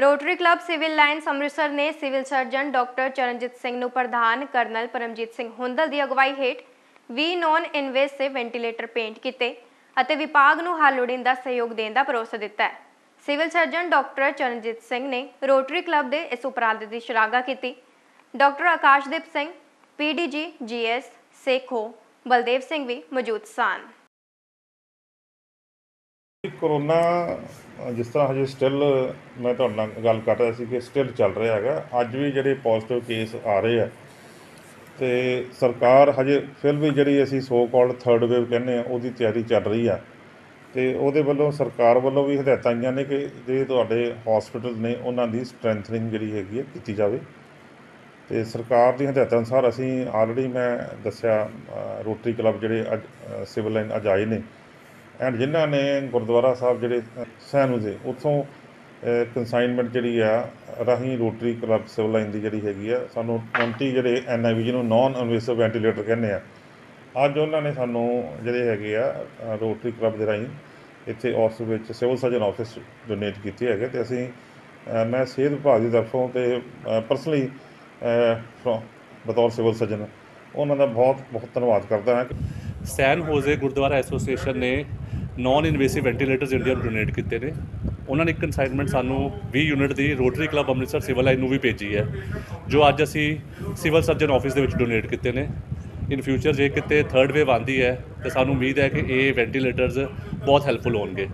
Rotary Club Civil Lines Amritsar ਨੇ civil surgeon doctor Charanjit Singh ਨੂੰ ਪ੍ਰਧਾਨ colonel Paramjit Singh Hundal ਦੀ ਅਗਵਾਈ ਹੇਠ 20 ਨੌਨ ਇਨਵੇਸਿਵ ਵੈਂਟੀਲੇਟਰ ਪੇਂਟ ਕੀਤੇ ਅਤੇ ਵਿਭਾਗ ਨੂੰ ਹਰ ਲੋੜੀਂਦਾ ਸਹਿਯੋਗ ਦੇਣ ਦਾ ਭਰੋਸਾ ਦਿੱਤਾ ਹੈ। Civil surgeon doctor Charanjit Singh ਨੇ ਰੋਟਰੀ ਕਲੱਬ ਦੇ ਇਸ ਉਪਰਾਲੇ ਦੀ ਸ਼ਲਾਘਾ ਕੀਤੀ। Doctor Akashdeep Singh PDG GS Sekhon, Baldev Singh ਵੀ ਮੌਜੂਦ ਸਨ। ਕਰੋਨਾ, ਜਿਸ ਤਰ੍ਹਾਂ ਹਜੇ ਸਟਿਲ ਮੈਂ ਤੁਹਾਡੇ ਨਾਲ ਗੱਲ ਕਰ ਰਿਹਾ ਸੀ ਕਿ ਸਟਿਲ ਚੱਲ ਰਿਹਾ ਹੈਗਾ। ਅੱਜ ਵੀ ਜਿਹੜੇ ਪੋਜ਼ਿਟਿਵ ਕੇਸ ਆ ਰਹੇ ਆ ਤੇ ਸਰਕਾਰ ਹਜੇ ਫਿਰ ਵੀ ਜਿਹੜੀ ਅਸੀਂ ਸੋ ਕਾਲਡ ਥਰਡ ਵੇਵ ਕਹਿੰਦੇ ਆ, ਉਹਦੀ ਤਿਆਰੀ ਚੱਲ ਰਹੀ ਆ ਤੇ ਉਹਦੇ ਵੱਲੋਂ ਸਰਕਾਰ ਵੱਲੋਂ ਵੀ ਹਦਾਇਤਾਂ ਆਈਆਂ ਨੇ ਕਿ ਜਿਹੜੇ ਤੁਹਾਡੇ ਹਸਪੀਟਲ ਨੇ ਉਹਨਾਂ ਦੀ ਸਟਰੈਂਥਨਿੰਗ ਜਿਹੜੀ ਹੈਗੀ ਹੈ ਕੀਤੀ ਜਾਵੇ। ਤੇ ਸਰਕਾਰ ਦੀ ਹਦਾਇਤਾਂ ਅਨੁਸਾਰ ਅਸੀਂ ਆਲਰੇਡੀ ਮੈਂ ਦੱਸਿਆ ਰੋਟਰੀ ਕਲੱਬ ਜਿਹੜੇ ਅੱਜ ਸਿਵਲ ਲਾਈਨ ਅੱਜ ਆਏ ਨੇ ਐਂਡ ਜਿਨ੍ਹਾਂ ਨੇ ਗੁਰਦੁਆਰਾ ਸਾਹਿਬ ਜਿਹੜੇ ਸੈਨੂ ਦੇ, ਉੱਥੋਂ ਕੰਸਾਈਨਮੈਂਟ ਜਿਹੜੀ ਆ, ਰਾਹੀਂ ਰੋਟਰੀ ਕਲੱਬ ਸਿਵਲ ਲਾਈਨ ਦੀ ਜਿਹੜੀ ਹੈਗੀ ਆ, ਸਾਨੂੰ 20 ਜਿਹੜੇ ਐਨਆਈਵੀ ਜਿਹਨੂੰ ਨਾਨ ਇਨਵੇਸਿਵ ਵੈਂਟੀਲੇਟਰ ਕਹਿੰਦੇ ਆ, ਅੱਜ ਉਹਨਾਂ ਨੇ ਸਾਨੂੰ ਜਿਹੜੇ ਹੈਗੇ ਆ ਰੋਟਰੀ ਕਲੱਬ ਦੇ ਰਾਹੀਂ ਇੱਥੇ ਆਫਿਸ ਵਿੱਚ ਸਿਵਲ ਸਰਜਨ ਆਫਿਸ ਡੋਨੇਟ ਕੀਤੇ ਹੈਗੇ ਤੇ ਅਸੀਂ ਮੈਂ ਸਿਹਤ ਵਿਭਾਗ ਦੀ ਤਰਫੋਂ ਤੇ ਪਰਸਨਲੀ ਬਤੌਰ ਸਿਵਲ ਸਰਜਨ ਉਹਨਾਂ ਦਾ ਬਹੁਤ ਬਹੁਤ ਧੰਨਵਾਦ ਕਰਦਾ ਹਾਂ ਸੈਨ ਹੋਜ਼ੇ ਗੁਰਦੁਆਰਾ ਐਸੋਸੀਏਸ਼ਨ ਨੇ ਨਾਨ ਇਨਵੇਸਿਵ ਵੈਂਟੀਲੇਟਰਸ ਇੰਡੀਆ ਨੂੰ ਡੋਨੇਟ ਕੀਤੇ ਨੇ। ਉਹਨਾਂ ਨੇ ਇੱਕ ਕਨਸਾਈਨਮੈਂਟ ਸਾਨੂੰ 20 ਯੂਨਿਟ ਦੀ Rotary Club Amritsar Civil Line ਨੂੰ ਵੀ ਭੇਜੀ ਹੈ, ਜੋ ਅੱਜ ਅਸੀਂ ਸਿਵਲ ਸਰਜਨ ਆਫਿਸ ਦੇ ਵਿੱਚ ਡੋਨੇਟ ਕੀਤੇ ਨੇ। ਇਨ ਫਿਊਚਰ ਜੇ ਕਿਤੇ ਥਰਡ ਵੇਵ ਆਂਦੀ ਹੈ, ਤੇ ਸਾਨੂੰ ਉਮੀਦ ਹੈ ਕਿ ਇਹ ਵੈਂਟੀਲੇਟਰਸ ਬਹੁਤ ਹੈਲਪਫੁਲ ਹੋਣਗੇ।